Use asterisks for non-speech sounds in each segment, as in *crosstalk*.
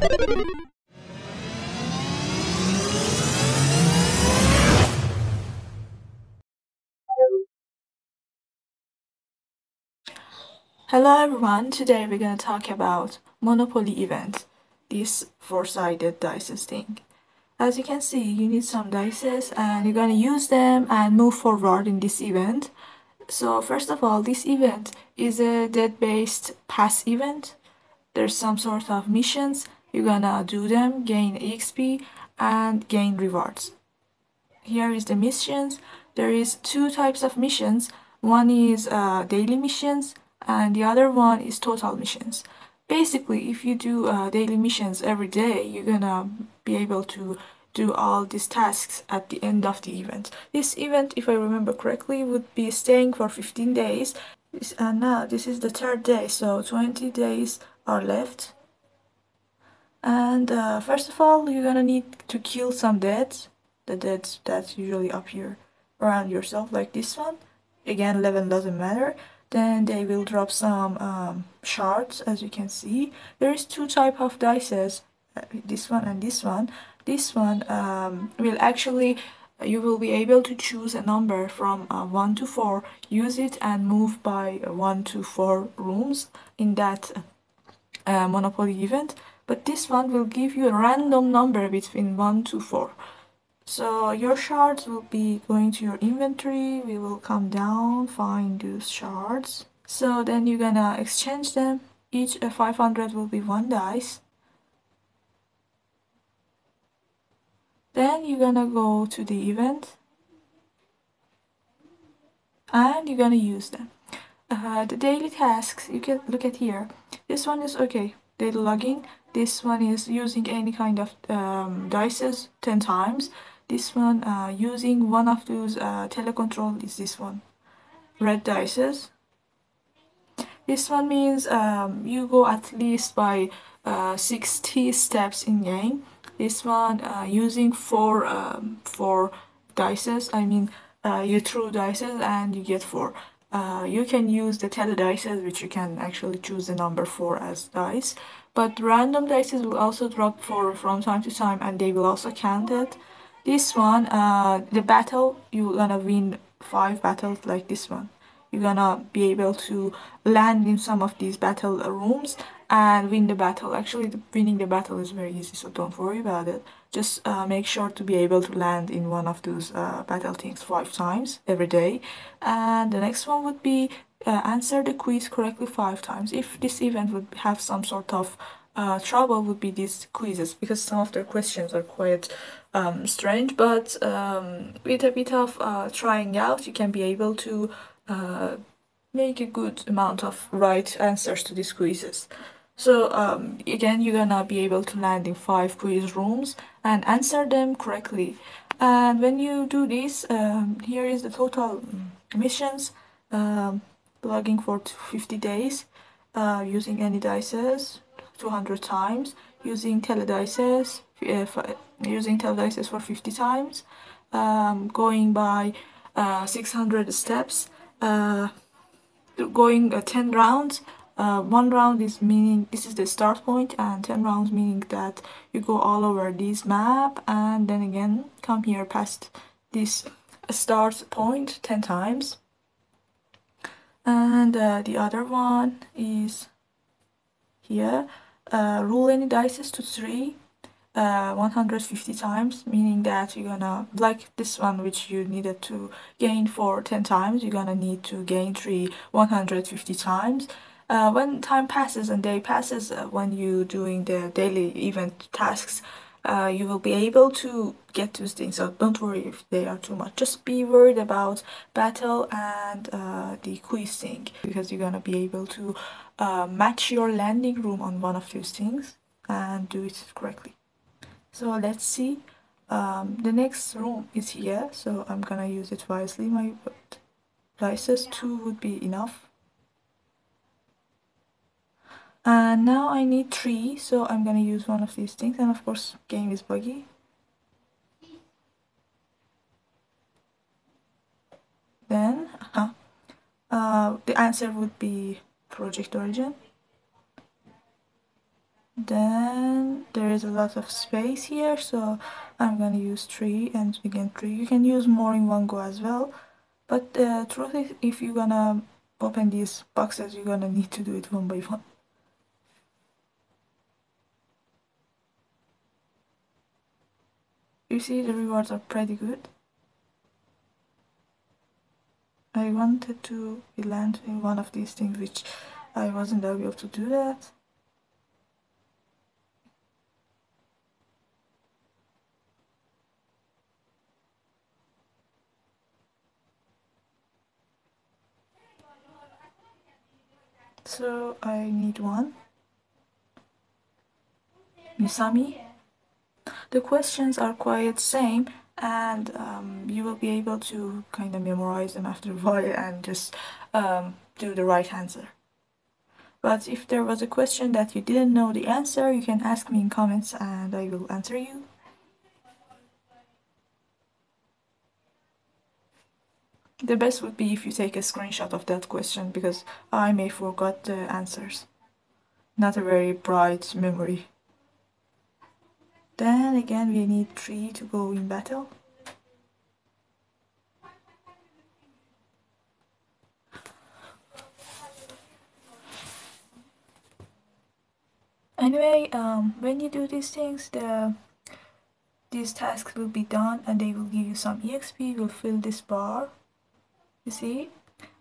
Hello everyone, today we're gonna talk about Monopoly event, this four-sided dice thing. As you can see, you need some dices and you're gonna use them and move forward in this event. So first of all, this event is a death-based pass event. There's some sort of missions, you're gonna do them, gain EXP and gain rewards. Here is the missions. There is two types of missions. One is uh, daily missions and the other one is total missions. Basically, if you do uh, daily missions every day, you're gonna be able to do all these tasks at the end of the event. This event, if I remember correctly, would be staying for 15 days. And now this is the third day, so 20 days are left. And uh, first of all, you're gonna need to kill some deads. The deads that's usually here around yourself, like this one. Again, level doesn't matter then they will drop some um, shards as you can see there is two type of dices uh, this one and this one this one um, will actually you will be able to choose a number from uh, 1 to 4 use it and move by 1 to 4 rooms in that uh, monopoly event but this one will give you a random number between 1 to 4 so your shards will be going to your inventory. We will come down, find those shards. So then you're gonna exchange them. Each 500 will be one dice. Then you're gonna go to the event and you're gonna use them. Uh, the daily tasks, you can look at here. This one is okay, daily logging. This one is using any kind of um, dices 10 times. This one, uh, using one of those uh, telecontrol is this one. Red dices. This one means um, you go at least by uh, 60 steps in game. This one uh, using four um, four dices. I mean, uh, you throw dices and you get four. Uh, you can use the tele dices, which you can actually choose the number four as dice. But random dices will also drop for from time to time, and they will also count it. This one, uh, the battle, you're gonna win five battles like this one. You're gonna be able to land in some of these battle rooms and win the battle. Actually, the, winning the battle is very easy, so don't worry about it. Just uh, make sure to be able to land in one of those uh, battle things five times every day. And the next one would be uh, answer the quiz correctly five times. If this event would have some sort of uh, trouble would be these quizzes because some of their questions are quite um, strange but um, with a bit of uh, trying out you can be able to uh, make a good amount of right answers to these quizzes. So um, again you're gonna be able to land in five quiz rooms and answer them correctly. And when you do this um, here is the total missions um, logging for 50 days uh, using any dices 200 times using teledices uh, using teledices for 50 times um, going by uh, 600 steps uh, going uh, 10 rounds uh, one round is meaning this is the start point and 10 rounds meaning that you go all over this map and then again come here past this start point 10 times. And uh, the other one is here. Uh, roll any dice to 3 uh, 150 times meaning that you're gonna like this one which you needed to gain for 10 times you're gonna need to gain 3 150 times uh, when time passes and day passes uh, when you're doing the daily event tasks uh, you will be able to get those things. So don't worry if they are too much. Just be worried about battle and uh, the quiz thing because you're gonna be able to uh, match your landing room on one of those things and do it correctly. So let's see. Um, the next room is here so I'm gonna use it wisely. My dices two would be enough and now I need three so I'm gonna use one of these things and of course game is buggy. Then uh, uh, the answer would be project origin. Then there is a lot of space here so I'm gonna use 3 and again 3 you can use more in one go as well but the uh, truth is if you're gonna open these boxes you're gonna need to do it one by one you see the rewards are pretty good I wanted to land in one of these things which I wasn't able to do that So I need one. Misami. The questions are quite same and um, you will be able to kind of memorize them after a while and just um, do the right answer. But if there was a question that you didn't know the answer, you can ask me in comments and I will answer you. The best would be if you take a screenshot of that question because I may forgot the answers. Not a very bright memory. Then again we need 3 to go in battle. Anyway, um, when you do these things, the these tasks will be done and they will give you some EXP, will fill this bar you see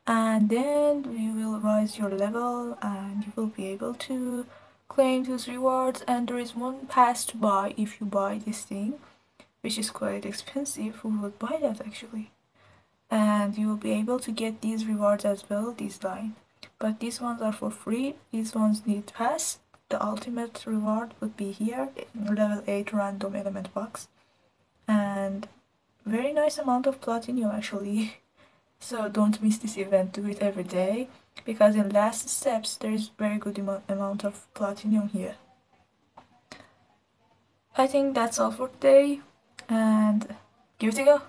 and then you will rise your level and you will be able to claim those rewards and there is one pass to buy if you buy this thing which is quite expensive. Who would buy that actually? And you will be able to get these rewards as well this line. But these ones are for free. These ones need pass. The ultimate reward would be here level 8 random element box. And very nice amount of platinum actually. *laughs* So don't miss this event, do it every day, because in last steps there is very good amount of platinum here. I think that's all for today, and give it a go!